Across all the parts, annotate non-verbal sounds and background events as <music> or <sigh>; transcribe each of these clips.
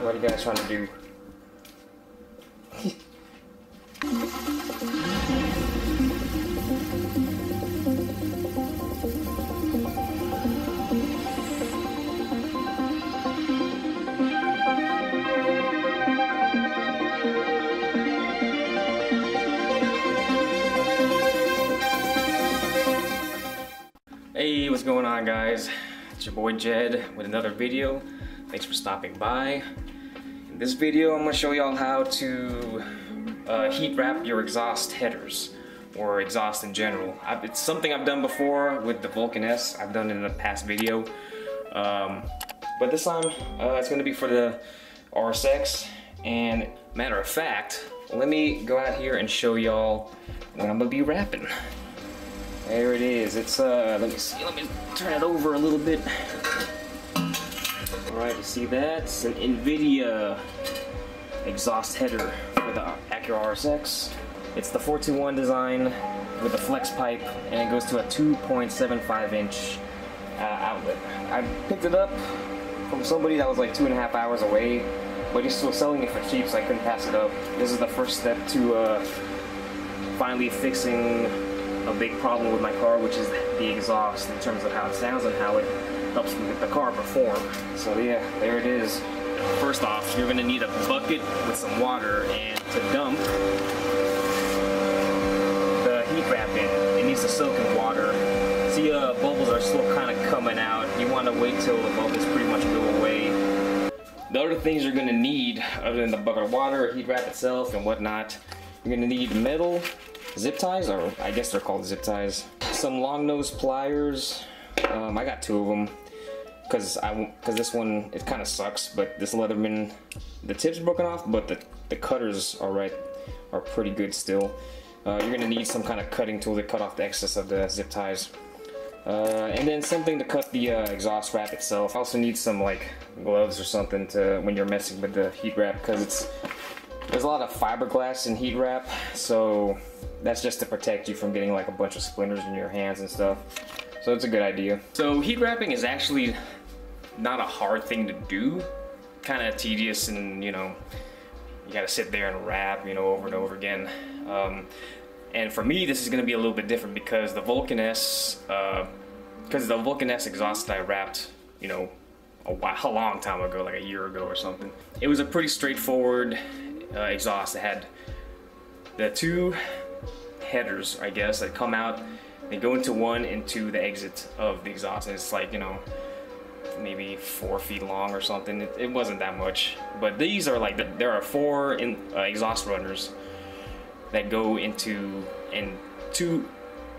What are you guys trying to do? Hey, what's going on guys? It's your boy Jed with another video. Thanks for stopping by. In this video, I'm gonna show y'all how to uh, heat wrap your exhaust headers or exhaust in general. I've, it's something I've done before with the Vulcan S. I've done in a past video. Um, but this time, uh, it's gonna be for the RSX. And matter of fact, let me go out here and show y'all what I'm gonna be wrapping. There it is. It's uh let me see, let me turn it over a little bit. Alright, you see that? It's an Invidia exhaust header for the Acura RSX. It's the 421 design with a flex pipe and it goes to a 2.75 inch uh, outlet. I picked it up from somebody that was like two and a half hours away, but he's still selling it for cheap so I couldn't pass it up. This is the first step to uh, finally fixing a big problem with my car, which is the exhaust in terms of how it sounds and how it helps the car perform. So yeah, there it is. First off, you're gonna need a bucket with some water and to dump the heat wrap in. It needs to soak in water. See, uh, bubbles are still kind of coming out. You want to wait till the bubbles pretty much go away. The other things you're gonna need, other than the bucket of water, heat wrap itself, and whatnot, you're gonna need metal zip ties, or I guess they're called zip ties. Some long nose pliers. Um, I got two of them because I because this one it kind of sucks. But this Leatherman, the tip's broken off, but the the cutters are right are pretty good still. Uh, you're gonna need some kind of cutting tool to cut off the excess of the zip ties. Uh, and then something to cut the uh, exhaust wrap itself. I also need some like gloves or something to when you're messing with the heat wrap because it's there's a lot of fiberglass in heat wrap, so that's just to protect you from getting like a bunch of splinters in your hands and stuff. So it's a good idea. So heat wrapping is actually not a hard thing to do. Kind of tedious and you know, you gotta sit there and wrap, you know, over and over again. Um, and for me, this is gonna be a little bit different because the Vulcan S, because uh, the Vulcan S exhaust I wrapped, you know, a, while, <laughs> a long time ago, like a year ago or something. It was a pretty straightforward uh, exhaust. It had the two headers, I guess, that come out. They go into one into the exit of the exhaust. And it's like, you know, maybe four feet long or something. It, it wasn't that much. But these are like, the, there are four in, uh, exhaust runners that go into, and two,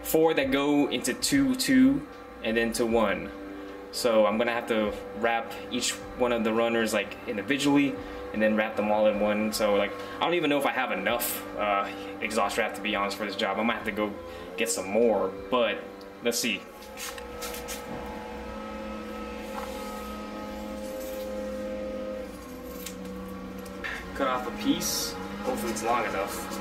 four that go into two, two, and then to one. So I'm gonna have to wrap each one of the runners like individually and then wrap them all in one. So like, I don't even know if I have enough uh, exhaust wrap to be honest for this job. I might have to go get some more, but let's see. Cut off a piece, hopefully it's long enough.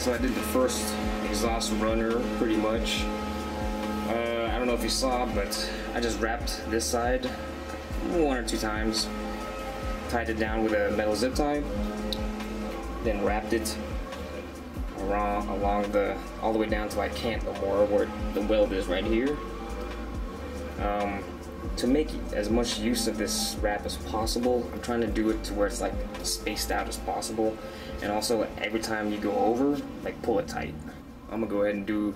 So I did the first exhaust runner pretty much. Uh, I don't know if you saw, but I just wrapped this side one or two times. Tied it down with a metal zip tie, then wrapped it around, along the, all the way down till I can't no more, where the weld is right here. Um, to make as much use of this wrap as possible, I'm trying to do it to where it's like spaced out as possible. And also every time you go over, like pull it tight. I'm gonna go ahead and do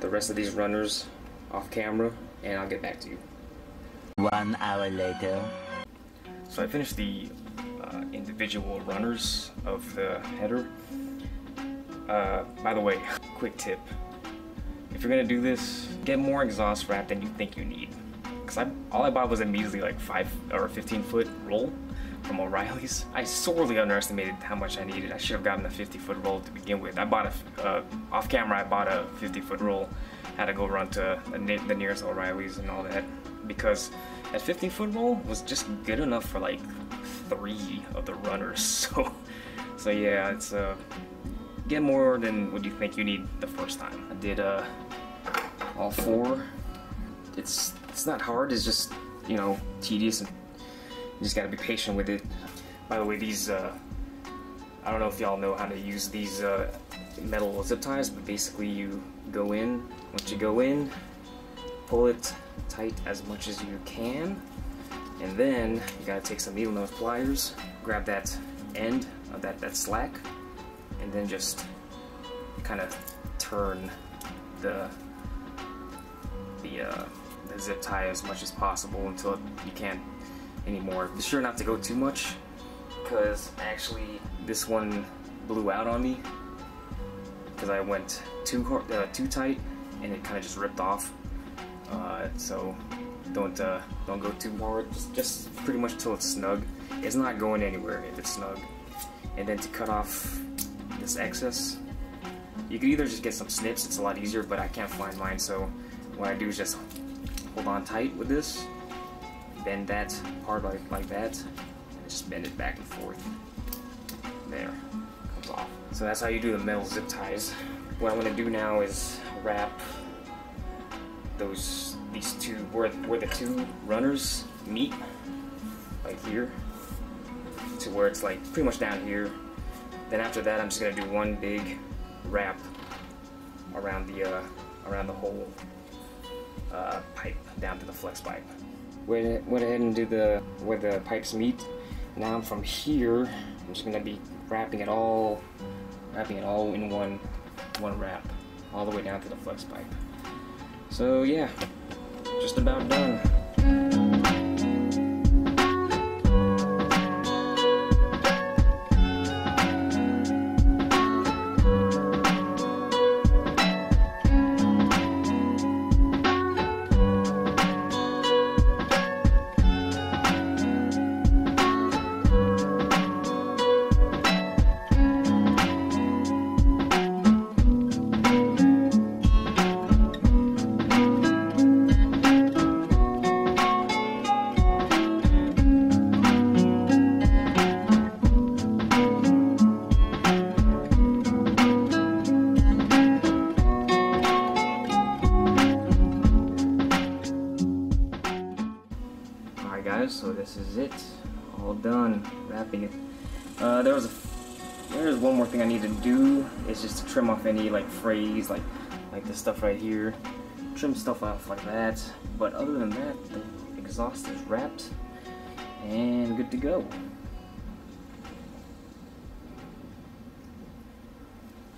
the rest of these runners off camera and I'll get back to you. One hour later. So I finished the uh, uh, individual runners of the header. Uh, by the way, <laughs> quick tip. If you're gonna do this, get more exhaust wrap than you think you need. Cause I, all I bought was a measly like 5 or 15 foot roll from O'Reilly's. I sorely underestimated how much I needed. I should have gotten a 50 foot roll to begin with. I bought a, uh, off camera, I bought a 50 foot roll. Had to go run to the nearest O'Reilly's and all that because that 15 foot roll was just good enough for like three of the runners. <laughs> So, so yeah, it's uh, get more than what you think you need the first time. I did uh, all four. It's it's not hard. It's just you know tedious and you just gotta be patient with it. By the way, these uh, I don't know if y'all know how to use these uh, metal zip ties, but basically you go in. Once you go in, pull it tight as much as you can. And then you gotta take some needle nose pliers, grab that end of that, that slack, and then just kind of turn the the, uh, the zip tie as much as possible until you can't anymore. Be sure not to go too much because actually this one blew out on me because I went too hard, uh, too tight and it kind of just ripped off. Uh, so don't uh, don't go too hard. Just just pretty much till it's snug. It's not going anywhere if it's snug. And then to cut off this excess, you could either just get some snips. It's a lot easier, but I can't find mine. So what I do is just hold on tight with this, bend that part like like that, and just bend it back and forth. There, comes off. So that's how you do the metal zip ties. What I'm gonna do now is wrap those these two where where the two runners meet like here to where it's like pretty much down here then after that I'm just gonna do one big wrap around the uh, around the whole uh, pipe down to the flex pipe. Went, went ahead and do the where the pipes meet. Now from here I'm just gonna be wrapping it all wrapping it all in one one wrap all the way down to the flex pipe. So yeah, just about done. Uh, there was a, there's one more thing I need to do. It's just to trim off any like frays, like like this stuff right here. Trim stuff off like that. But other than that, the exhaust is wrapped and good to go.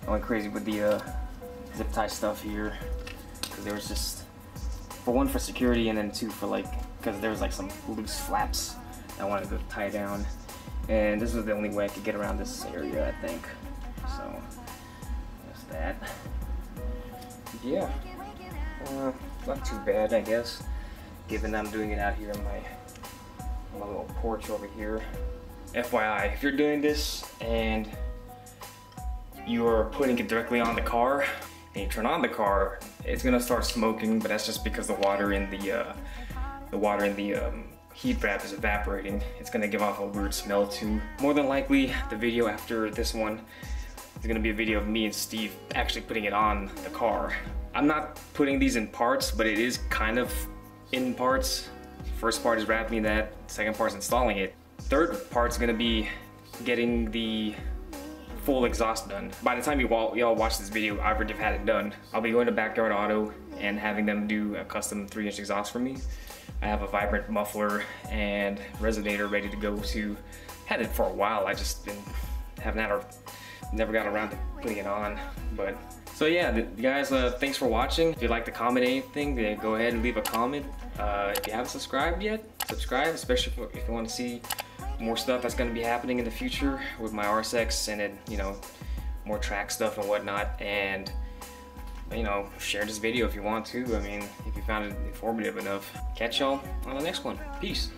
I went crazy with the uh, zip tie stuff here because there was just for one for security and then two for like because there was like some loose flaps I wanted to tie down and this was the only way I could get around this area I think. So that's that. Yeah. Uh, not too bad I guess. Given I'm doing it out here in my, my little porch over here. FYI if you're doing this and you're putting it directly on the car and you turn on the car it's gonna start smoking but that's just because the water in the uh, the water in the um, heat wrap is evaporating. It's gonna give off a weird smell too. More than likely, the video after this one is gonna be a video of me and Steve actually putting it on the car. I'm not putting these in parts, but it is kind of in parts. First part is wrapping that, second part is installing it. Third part's gonna be getting the full exhaust done. By the time you all watch this video, I've already had it done. I'll be going to Backyard Auto and having them do a custom 3 inch exhaust for me. I have a vibrant muffler and resonator ready to go to. Had it for a while, I just been haven't had a, never got around to putting it on, but. So yeah, guys, uh, thanks for watching. If you'd like to comment anything, then go ahead and leave a comment. Uh, if you haven't subscribed yet, subscribe, especially if, if you want to see more stuff that's going to be happening in the future with my RSX and then, you know, more track stuff and whatnot. And, you know, share this video if you want to. I mean, you found it informative enough. Catch y'all on the next one. Peace.